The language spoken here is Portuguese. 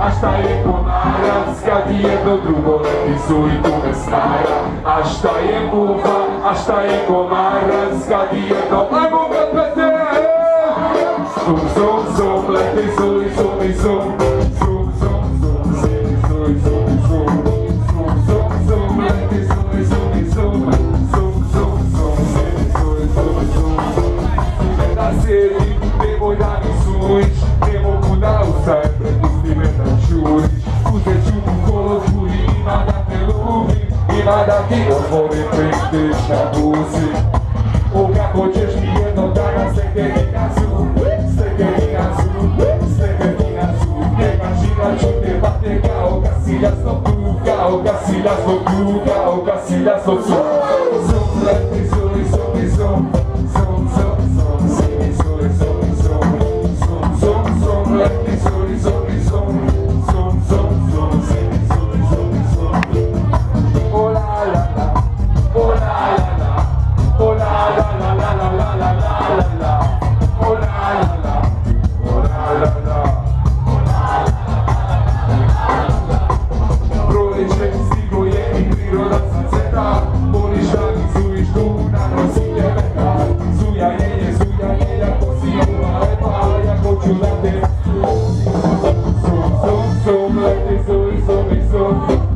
aż ta je ponara Skad jedno drugo lepizuj tu ne stara Aż ta je muva, aż ta je komara Skad jedno, ajmo ga pete Zum, zum, zum, lepizuj, zum i zum Zum, zum, zum, lepizuj, zum mad aqui Eu vou repreender na doce O kako ćeš mi jedno dana se kevina su Se kevina su, se kevina su Ne imagina ću te bate kao kasiljasno tu Kao kasiljasno tu, kao kasiljasno su Zom, leti, zoli, zoli, zom Zom, zom, zom, zimi, zoli, zoli, zom Zom, zom, zom, leti, zoli, zoli Zoom, zoom, zoom, zoom, so zoom, zoom, zoom, zoom,